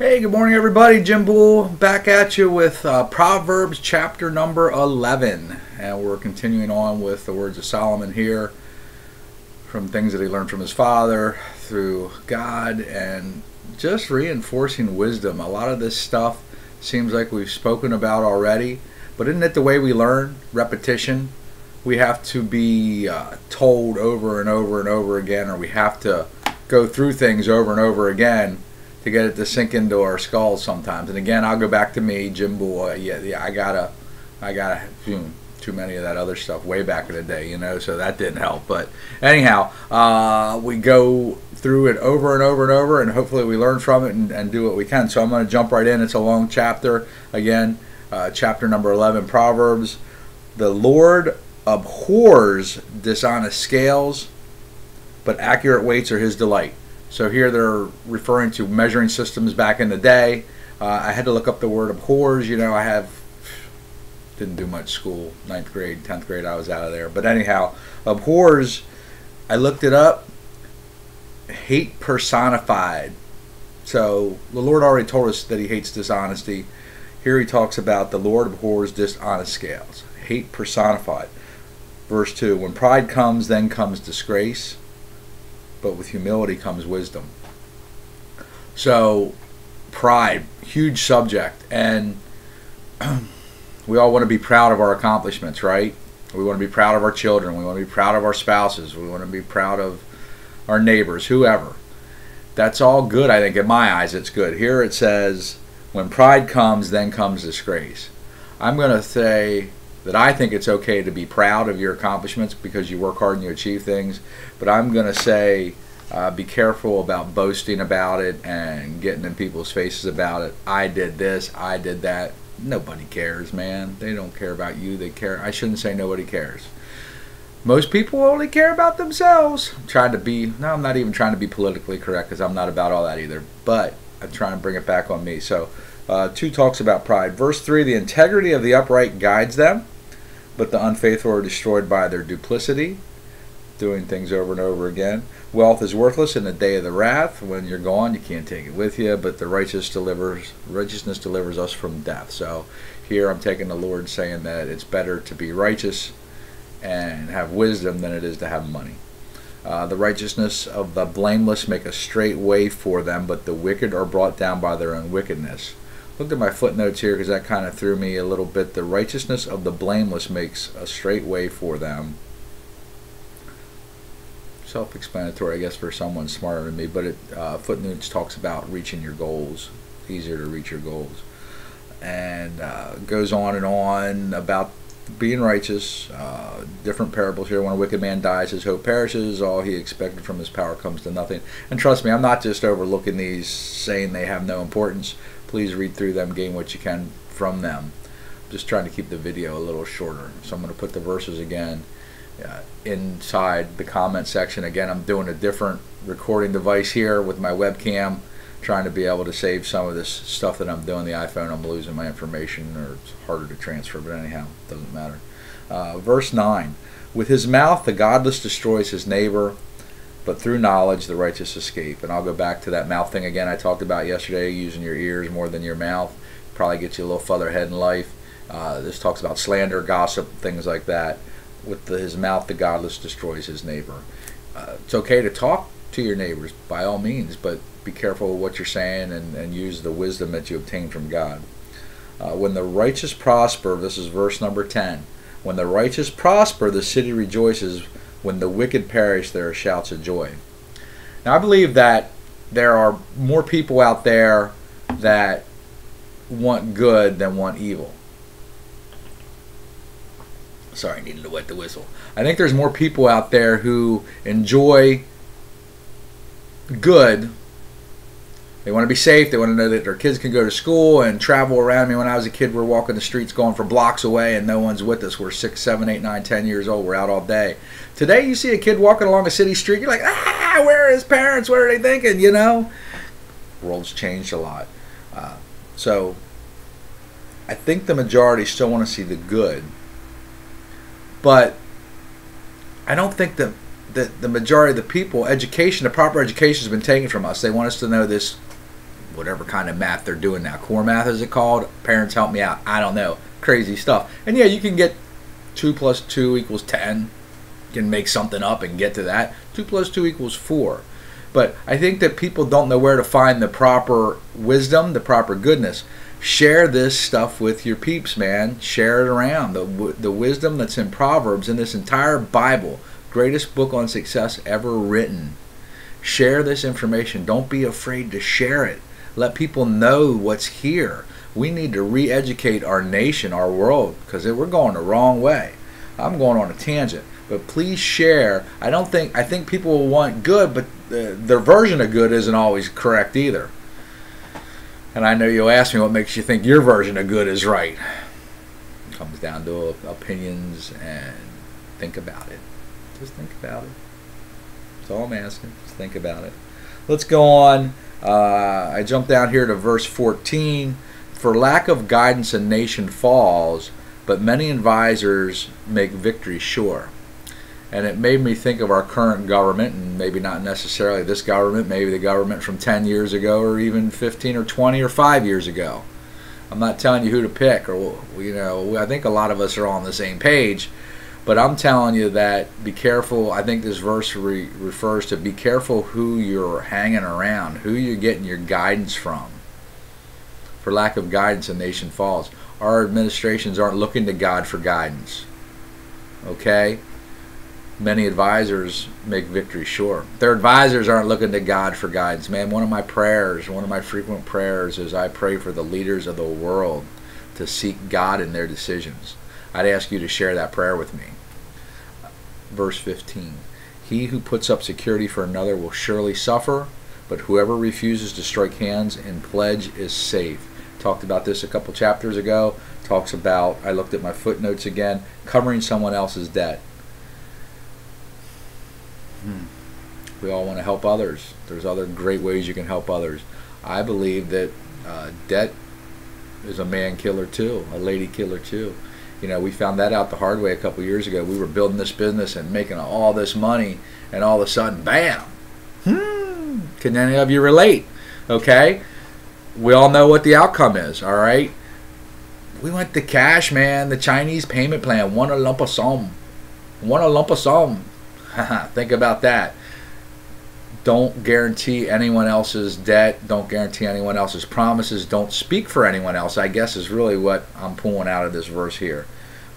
Hey, good morning, everybody. Jim Bull back at you with uh, Proverbs chapter number 11. And we're continuing on with the words of Solomon here from things that he learned from his father through God and just reinforcing wisdom. A lot of this stuff seems like we've spoken about already, but isn't it the way we learn? Repetition. We have to be uh, told over and over and over again, or we have to go through things over and over again to get it to sink into our skulls sometimes. And again, I'll go back to me, Jim Boy. Yeah, yeah, I gotta, I gotta. Hmm, too many of that other stuff way back in the day, you know, so that didn't help. But anyhow, uh, we go through it over and over and over, and hopefully we learn from it and, and do what we can. So I'm going to jump right in. It's a long chapter. Again, uh, chapter number 11, Proverbs. The Lord abhors dishonest scales, but accurate weights are his delight. So here they're referring to measuring systems back in the day. Uh, I had to look up the word abhors. You know, I have didn't do much school, ninth grade, tenth grade. I was out of there. But anyhow, abhors. I looked it up. Hate personified. So the Lord already told us that He hates dishonesty. Here He talks about the Lord abhors dishonest scales. Hate personified. Verse two: When pride comes, then comes disgrace but with humility comes wisdom. So, pride, huge subject, and we all want to be proud of our accomplishments, right? We want to be proud of our children. We want to be proud of our spouses. We want to be proud of our neighbors, whoever. That's all good, I think. In my eyes, it's good. Here it says, when pride comes, then comes disgrace. I'm going to say that I think it's okay to be proud of your accomplishments because you work hard and you achieve things. But I'm going to say uh, be careful about boasting about it and getting in people's faces about it. I did this, I did that. Nobody cares, man. They don't care about you. They care. I shouldn't say nobody cares. Most people only care about themselves. I'm trying to be, no, I'm not even trying to be politically correct because I'm not about all that either. But I'm trying to bring it back on me. So, uh, 2 talks about pride. Verse 3 The integrity of the upright guides them, but the unfaithful are destroyed by their duplicity, doing things over and over again. Wealth is worthless in the day of the wrath. When you're gone, you can't take it with you, but the righteous delivers righteousness delivers us from death. So here I'm taking the Lord saying that it's better to be righteous and have wisdom than it is to have money. Uh, the righteousness of the blameless make a straight way for them, but the wicked are brought down by their own wickedness looked at my footnotes here because that kind of threw me a little bit. The righteousness of the blameless makes a straight way for them. Self-explanatory, I guess, for someone smarter than me. But it uh, footnotes talks about reaching your goals. Easier to reach your goals, and uh, goes on and on about being righteous. Uh, different parables here. When a wicked man dies, his hope perishes. All he expected from his power comes to nothing. And trust me, I'm not just overlooking these, saying they have no importance please read through them, gain what you can from them. I'm just trying to keep the video a little shorter. So I'm going to put the verses again uh, inside the comment section. Again, I'm doing a different recording device here with my webcam, trying to be able to save some of this stuff that I'm doing the iPhone. I'm losing my information or it's harder to transfer, but anyhow, it doesn't matter. Uh, verse 9 With his mouth, the godless destroys his neighbor but through knowledge the righteous escape. And I'll go back to that mouth thing again I talked about yesterday, using your ears more than your mouth. Probably gets you a little further ahead in life. Uh, this talks about slander, gossip, things like that. With the, his mouth, the godless destroys his neighbor. Uh, it's okay to talk to your neighbors by all means, but be careful what you're saying and, and use the wisdom that you obtain from God. Uh, when the righteous prosper, this is verse number 10. When the righteous prosper, the city rejoices when the wicked perish, there are shouts of joy. Now, I believe that there are more people out there that want good than want evil. Sorry, I needed to wet the whistle. I think there's more people out there who enjoy good they want to be safe. They want to know that their kids can go to school and travel around. I mean, when I was a kid, we're walking the streets going for blocks away and no one's with us. We're six, seven, eight, nine, ten years old. We're out all day. Today, you see a kid walking along a city street, you're like, ah, where are his parents? What are they thinking? You know? The world's changed a lot. Uh, so, I think the majority still want to see the good. But I don't think that the, the majority of the people, education, the proper education has been taken from us. They want us to know this whatever kind of math they're doing now. Core math is it called? Parents help me out. I don't know. Crazy stuff. And yeah, you can get two plus two equals ten. You can make something up and get to that. Two plus two equals four. But I think that people don't know where to find the proper wisdom, the proper goodness. Share this stuff with your peeps, man. Share it around. The, the wisdom that's in Proverbs in this entire Bible, greatest book on success ever written. Share this information. Don't be afraid to share it. Let people know what's here. We need to re educate our nation, our world, because we're going the wrong way. I'm going on a tangent. But please share. I don't think, I think people will want good, but the, their version of good isn't always correct either. And I know you'll ask me what makes you think your version of good is right. It comes down to opinions and think about it. Just think about it. That's all I'm asking. Just think about it. Let's go on. Uh, I jump down here to verse 14. For lack of guidance, a nation falls, but many advisors make victory sure. And it made me think of our current government, and maybe not necessarily this government, maybe the government from 10 years ago, or even 15 or 20 or 5 years ago. I'm not telling you who to pick, or, you know, I think a lot of us are all on the same page, but I'm telling you that be careful. I think this verse re- refers to be careful who you're hanging around, who you're getting your guidance from. For lack of guidance, a nation falls. Our administrations aren't looking to God for guidance. Okay? many advisors make victory sure. Their advisors aren't looking to God for guidance. Man, one of my prayers, one of my frequent prayers is I pray for the leaders of the world to seek God in their decisions. I'd ask you to share that prayer with me. Verse 15 He who puts up security for another will surely suffer, but whoever refuses to strike hands and pledge is safe. Talked about this a couple chapters ago. Talks about, I looked at my footnotes again, covering someone else's debt Hmm. We all want to help others. There's other great ways you can help others. I believe that uh, debt is a man killer too, a lady killer too. You know, we found that out the hard way a couple years ago. We were building this business and making all this money, and all of a sudden, bam! Hmm. Can any of you relate? Okay. We all know what the outcome is. All right. We went to cash, man. The Chinese payment plan. One a lump of sum. One a lump of sum. Think about that. Don't guarantee anyone else's debt. Don't guarantee anyone else's promises. Don't speak for anyone else, I guess, is really what I'm pulling out of this verse here.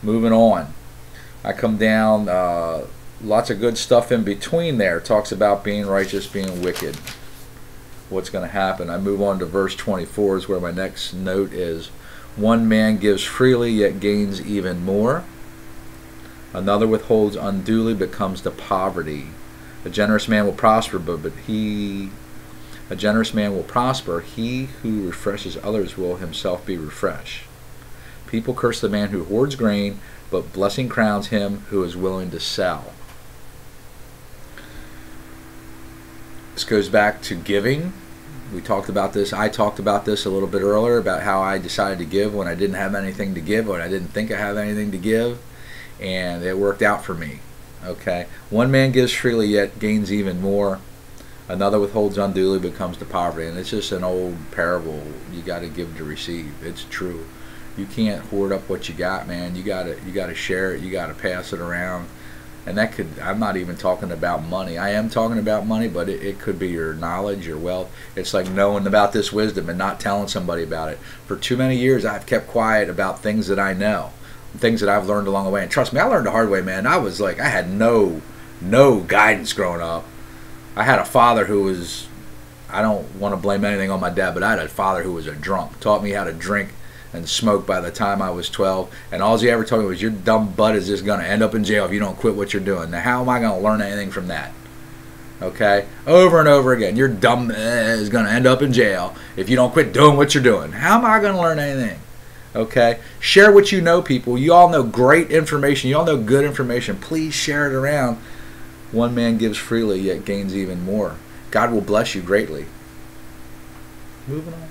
Moving on. I come down, uh, lots of good stuff in between there. Talks about being righteous, being wicked. What's going to happen? I move on to verse 24, is where my next note is. One man gives freely, yet gains even more. Another withholds unduly but comes to poverty. A generous man will prosper, but, but he a generous man will prosper. He who refreshes others will himself be refreshed. People curse the man who hoards grain, but blessing crowns him who is willing to sell. This goes back to giving. We talked about this. I talked about this a little bit earlier about how I decided to give when I didn't have anything to give, when I didn't think I had anything to give and it worked out for me. Okay, one man gives freely yet gains even more. Another withholds unduly becomes to poverty, and it's just an old parable. You got to give to receive. It's true. You can't hoard up what you got, man. You got to you got to share it. You got to pass it around. And that could I'm not even talking about money. I am talking about money, but it, it could be your knowledge, your wealth. It's like knowing about this wisdom and not telling somebody about it. For too many years, I've kept quiet about things that I know things that I've learned along the way. And trust me, I learned the hard way, man. I was like, I had no, no guidance growing up. I had a father who was, I don't want to blame anything on my dad, but I had a father who was a drunk. Taught me how to drink and smoke by the time I was 12. And all he ever told me was, your dumb butt is just going to end up in jail if you don't quit what you're doing. Now, how am I going to learn anything from that? Okay? Over and over again. Your dumb eh, is going to end up in jail if you don't quit doing what you're doing. How am I going to learn anything? Okay? Share what you know, people. You all know great information. You all know good information. Please share it around. One man gives freely, yet gains even more. God will bless you greatly. Moving on.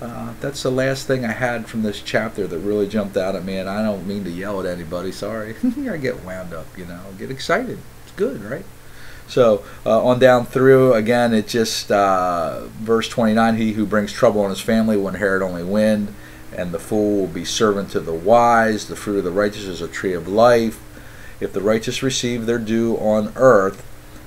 Uh, that's the last thing I had from this chapter that really jumped out at me, and I don't mean to yell at anybody. Sorry, I get wound up, you know, get excited. It's good, right? So uh, on down through again, it just uh, verse 29: He who brings trouble on his family will inherit only wind, and the fool will be servant to the wise. The fruit of the righteous is a tree of life. If the righteous receive their due on earth,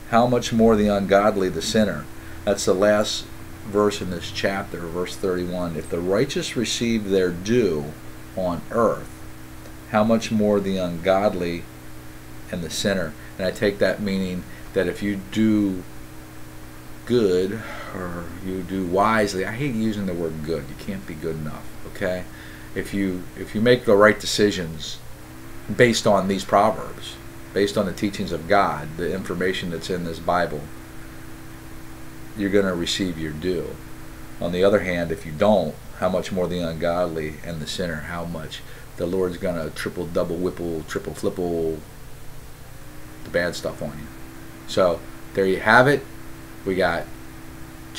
how much more the ungodly, the sinner? That's the last verse in this chapter, verse 31. If the righteous receive their due on earth, how much more the ungodly and the sinner? And I take that meaning that if you do good or you do wisely, I hate using the word good. You can't be good enough, okay? If you if you make the right decisions based on these proverbs, based on the teachings of God, the information that's in this Bible, you're going to receive your due. On the other hand, if you don't, how much more the ungodly and the sinner, how much the Lord's going to triple, double, whipple, triple, flipple the bad stuff on you. So there you have it. We got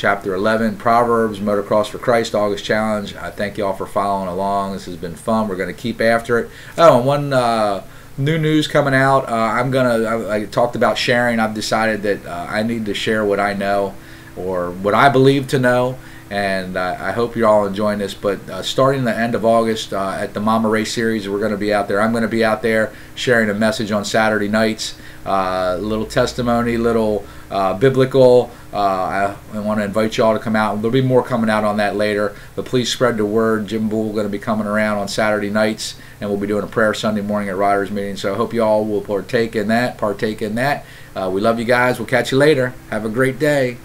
chapter 11 Proverbs, Motocross for Christ, August Challenge. I thank you all for following along. This has been fun. We're going to keep after it. Oh, and one uh, new news coming out. Uh, I'm going to, I, talked about sharing. I've decided that uh, I need to share what I know or what I believe to know. And uh, I hope you're all enjoying this. But uh, starting the end of August uh, at the Mama Ray series, we're going to be out there. I'm going to be out there sharing a message on Saturday nights. Uh, little testimony, little uh, biblical. Uh, I, I want to invite you all to come out. There'll be more coming out on that later. But please spread the word. Jim Bull going to be coming around on Saturday nights, and we'll be doing a prayer Sunday morning at Riders meeting. So I hope you all will partake in that. Partake in that. We love you guys. We'll catch you later. Have a great day.